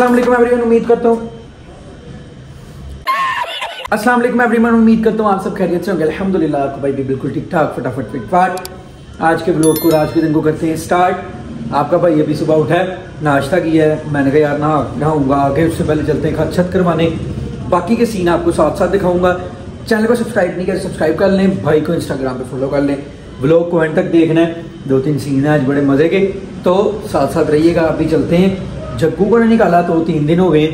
अस्सलाम वालेकुम एवरीवन उम्मीद करता हूँ। अस्सलाम वालेकुम एवरीवन उम्मीद करता हूँ आप सब खैरियत से होंगे। अल्हम्दुलिल्लाह, आपको भाई भी बिल्कुल ठीक ठाक, फटाफट फिटफाट आज के ब्लॉग को आज के दिन को करते हैं स्टार्ट आपका भाई अभी सुबह उठा है, नाश्ता किया है। मैंने कहा, यार ना नहाऊँगा, आगे उससे पहले चलते हैं खत छत करवाने। बाकी के सीन आपको साथ साथ दिखाऊँगा। चैनल को सब्सक्राइब नहीं किया सब्सक्राइब कर लें। भाई को इंस्टाग्राम पे फॉलो कर लें। ब्लॉग को एंड तक देखना है। दो तीन सीन है आज बड़े मज़े के। तो साथ साथ रहिएगा, अभी चलते हैं। जग्गू को नहीं निकाला तो तीन दिन हो गए।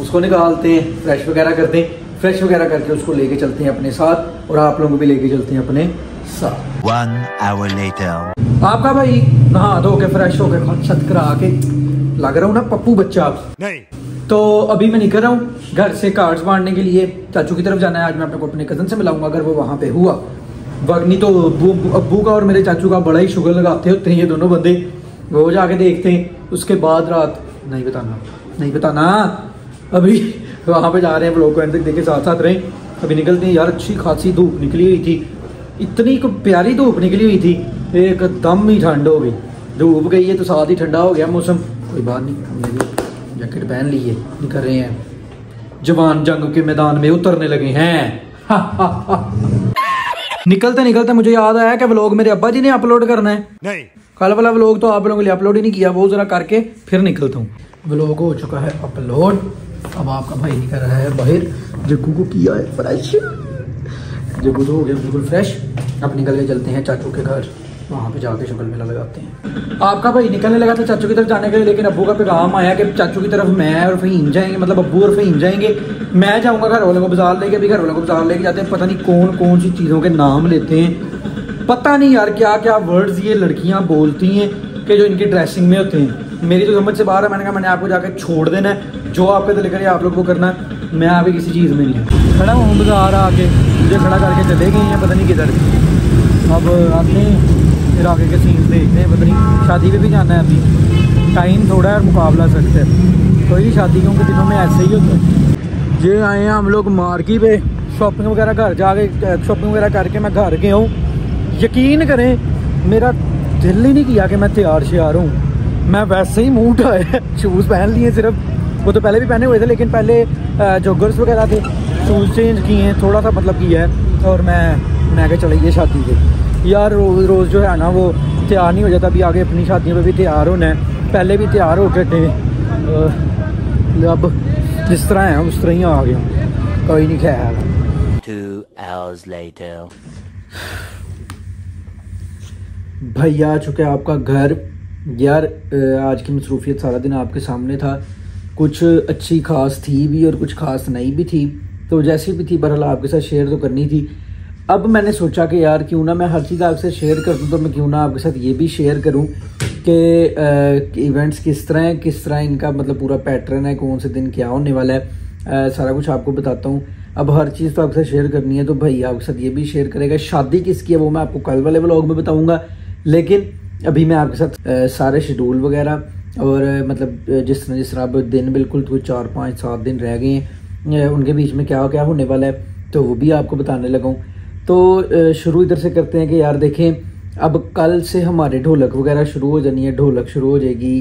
उसको निकालते हैं फ्रेश वगैरह करते हैं फ्रेश वगैरह करके उसको लेके चलते हैं अपने साथ और आप लोगों को भी लेके चलते हैं अपने साथ। One hour later. आपका भाई नहा धो के फ्रेश होके छत करा के लग रहा हूँ ना पप्पू बच्चा आप। नहीं। तो अभी मैं निकल रहा हूँ घर से कार्ड्स बांटने के लिए। चाचू की तरफ़ जाना है आज मैं अपने को अपने कज़न से मिलाऊँगा अगर वो वहाँ पे हुआ। वगनी तो अब्बू का और मेरे चाचू का बड़ा ही शुगर लगाते होते हैं ये दोनों बंदे। वो जाके देखते हैं उसके बाद रात नहीं बताना नहीं बताना। अभी वहाँ पे जा रहे हैं लोग को तक देखे साथ साथ रहे। अभी निकलते हैं यार, अच्छी खासी धूप निकली हुई थी। इतनी प्यारी धूप निकली हुई थी, एकदम ही ठंड हो गई। धूप गई है तो साथ ही ठंडा हो गया मौसम। कोई बात नहीं जैकेट पहन ली है, निकल रहे हैं। जवान जंग के मैदान में उतरने लगे हैं। निकलते निकलते मुझे याद आया कि व्लॉग मेरे अब्बा जी ने अपलोड करना है। नहीं। कल वाला व्लॉग तो आप लोगों के लिए अपलोड ही नहीं किया, वो जरा करके फिर निकलता हूँ। व्लॉग हो चुका है अपलोड अब आपका भाई निकल रहा है बाहर। जग्गू को किया है फ्रेश जग्गू तो हो गया बिल्कुल फ्रेश अब निकल के चलते हैं चाचू के घर। वहाँ पे जाके शक्ल मेला लगाते हैं। आपका भाई निकलने लगा था चाचू की तरफ़ जाने के लिए, लेकिन अब्बू का पैगाम आया कि चाचू की तरफ़ मैं और फहीम जाएँगे मतलब अब्बू और फहीम जाएँगे। मैं जाऊँगा घर वालों को बाज़ार लेके, अभी घर वालों को बाज़ार लेके जाते हैं, पता नहीं कौन कौन सी चीज़ों के नाम लेते हैं। पता नहीं यार क्या क्या वर्ड्स ये लड़कियाँ बोलती हैं कि जो इनकी ड्रेसिंग में होते हैं। मेरी तो समझ से बाहर है मैंने कहा मैंने आपको जाकर छोड़ देना है। जो आपके दिल करे आप लोग को करना है मैं आगे किसी चीज़ में नहीं खड़ा हूँ बाज़ार आके। मुझे खड़ा करके चले गए हैं पता नहीं किधर। अब आते हैं फिर आगे के सीन्स देखते हैं पता नहीं। शादी पे भी जाना है अभी। टाइम थोड़ा है मुकाबला सख्त है। कोई नहीं शादियों के दिनों में ऐसे ही होता है। ये आए हैं हम लोग मार्की पे। शॉपिंग वगैरह घर जाके शॉपिंग वगैरह करके मैं घर गया हूँ। यकीन करें, मेरा दिल ही नहीं किया कि मैं तैयार श्यार हूँ। मैं वैसे ही मुँह उठाया शूज़ पहन लिए सिर्फ़। वो तो पहले भी पहने हुए थे, लेकिन पहले जॉगर्स वगैरह थे शूज़ चेंज किए हैं थोड़ा सा मतलब किया है, और मैं मैं क्या चली शादी पे। यार, रोज़ रोज़ जो है ना, वो तैयार नहीं हो जाता, अभी आगे अपनी शादियों पर भी तैयार होना है। पहले भी तैयार होकर थे। अब जिस तरह है, उस तरह ही आ गया कोई नहीं ख्याल. भाई आ चुका है आपका घर यार आज की मसरूफियत सारा दिन आपके सामने था कुछ अच्छी खास थी भी और कुछ खास नहीं भी थी तो जैसी भी थी बहरहाल आपके साथ शेयर तो करनी थी। अब मैंने सोचा कि यार क्यों ना मैं हर चीज़ आपसे शेयर कर दूँ तो मैं क्यों ना आपके साथ ये भी शेयर करूँ कि इवेंट्स किस तरह हैं किस तरह इनका मतलब पूरा पैटर्न है कौन से दिन क्या होने वाला है आ, सारा कुछ आपको बताता हूँ। अब हर चीज़ तो आपके साथ शेयर करनी है तो भाई आपके साथ ये भी शेयर करेगा। शादी किसकी है वो मैं आपको कल वाले ब्लॉग में बताऊँगा। लेकिन अभी मैं आपके साथ सारे शेड्यूल वगैरह और मतलब जिस तरह जिस तरह अब दिन बिल्कुल तो चार, पाँच, सात दिन रह गए हैं उनके बीच में क्या क्या होने वाला है तो वो भी आपको बताने लगा। हूँ तो शुरू इधर से करते हैं कि यार देखें, अब कल से हमारे ढोलक वगैरह शुरू हो जानी है, ढोलक शुरू हो जाएगी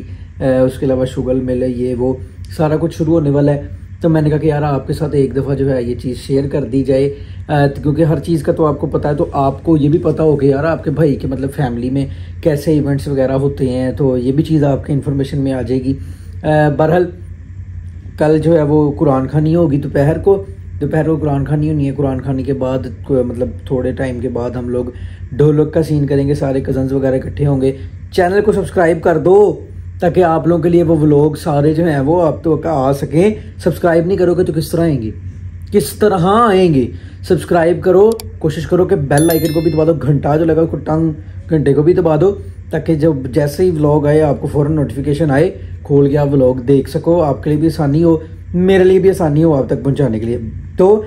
उसके अलावा शुगल मेले, ये, वो, सारा कुछ शुरू होने वाला है। तो मैंने कहा कि यार, आपके साथ एक दफ़ा जो है ये चीज़ शेयर कर दी जाए। क्योंकि हर चीज़ का तो आपको पता है तो आपको ये भी पता होगा यार, आपके भाई के मतलब फैमिली में कैसे इवेंट्स वगैरह होते हैं तो ये भी चीज़ आपके इन्फॉर्मेशन में आ जाएगी। बहरहाल, कल जो है वो कुरान खानी होगी दोपहर को। दोपहर को कुरान खानी होनी है। कुरान खानी के बाद मतलब थोड़े टाइम के बाद हम लोग ढोलक का सीन करेंगे, सारे कजन्स वगैरह इकट्ठे होंगे। चैनल को सब्सक्राइब कर दो। ताकि आप लोगों के लिए वो व्लॉग सारे जो हैं वो आप तो आ सकें। सब्सक्राइब नहीं करोगे तो किस तरह आएँगे? किस तरह आएँगे? सब्सक्राइब करो, कोशिश करो कि बेल आइकन को भी दबा दो, घंटा जो लगा उसको टंग, घंटे को भी दबा दो, ताकि जब जैसे ही व्लॉग आए, आपको फ़ौरन नोटिफिकेशन आए, खोल के आप व्लॉग देख सको। आपके लिए भी आसानी हो, मेरे लिए भी आसानी हो आप तक पहुँचाने के लिए। तो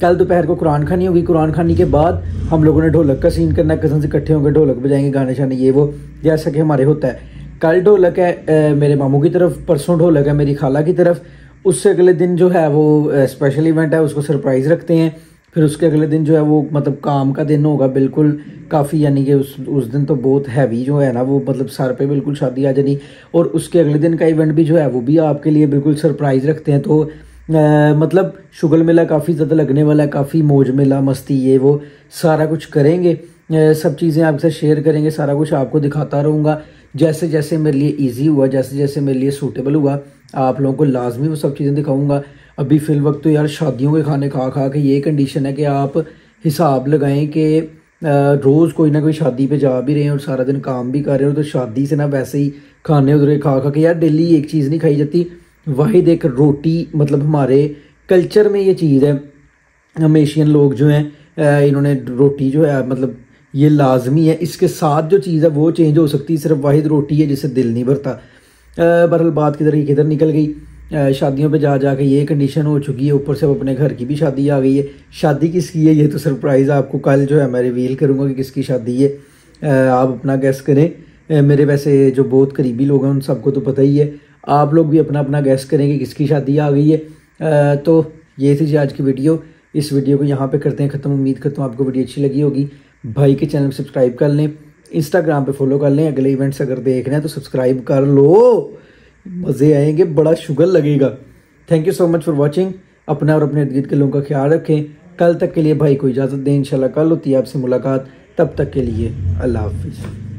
कल दोपहर को कुरान खानी होगी। कुरान खानी के बाद हम लोगों ने ढोलक का सीन करना कज़न इकट्ठे होंगे ढोलक बजाएँगे गाने शाने ये वो, जैसा कि हमारे होता है। कल ढोलक है मेरे मामू की तरफ़ परसों ढोलक है मेरी खाला की तरफ़। उससे अगले दिन जो है वो स्पेशल इवेंट है उसको सरप्राइज़ रखते हैं। फिर उसके अगले दिन जो है वो मतलब काम का दिन होगा बिल्कुल काफ़ी यानी कि उस उस दिन तो बहुत हैवी जो है ना वो मतलब सर पे बिल्कुल शादी आ जानी। और उसके अगले दिन का इवेंट भी जो है वो भी आपके लिए बिल्कुल सरप्राइज़ रखते हैं। तो आ, मतलब शुगल मेला काफ़ी ज़्यादा लगने वाला है काफ़ी मौज मेला मस्ती ये वो सारा कुछ करेंगे। आ, सब चीज़ें आपके साथ शेयर करेंगे सारा कुछ आपको दिखाता रहूँगा। जैसे जैसे मेरे लिए ईजी हुआ जैसे जैसे मेरे लिए सूटेबल हुआ, आप लोगों को लाजमी वो सब चीज़ें दिखाऊँगा। अभी फिल वक्त तो यार शादियों के खाने खा खा के ये कंडीशन है कि आप हिसाब लगाएँ कि रोज़ कोई ना कोई शादी पे जा भी रहे हैं और सारा दिन काम भी कर रहे हो तो शादी से ना वैसे ही खाने उधर खा खा के, यार डेली एक चीज़ नहीं खाई जाती। वाहिद, एक रोटी मतलब हमारे कल्चर में ये चीज़ है। हम एशियन लोग जो हैं इन्होंने रोटी जो है मतलब ये लाजमी है। इसके साथ जो चीज़ है, वो चेंज हो सकती है। सिर्फ़ वाहिद रोटी है जिससे दिल नहीं भरता। बहरहाल बात किधर ही किधर निकल गई? शादियों पे जा जा के ये कंडीशन हो चुकी है। ऊपर से अब अपने घर की भी शादी आ गई है। शादी किसकी है? ये तो सरप्राइज़ आपको। कल जो है मैं रिवील करूँगा कि किसकी शादी है। आप अपना गैस करें। मेरे वैसे जो बहुत करीबी लोग हैं, उन सबको तो पता ही है। आप लोग भी अपना अपना गैस करें कि किसकी शादी आ गई है। तो ये थी जी आज की वीडियो इस वीडियो को यहाँ पे करते हैं ख़त्म। उम्मीद करता हूँ आपको वीडियो अच्छी लगी होगी। भाई के चैनल सब्सक्राइब कर लें इंस्टाग्राम पे फॉलो कर लें, अगले इवेंट्स अगर देख रहे हैं तो सब्सक्राइब कर लो। मज़े आएँगे, बड़ा शुगर लगेगा। Thank you so much for watching अपना और अपने इर्द के लोगों का ख्याल रखें। कल तक के लिए भाई को इजाज़त दें, इंशाल्लाह कल होती है आपसे मुलाकात। तब तक के लिए अल्लाह हाफिज़।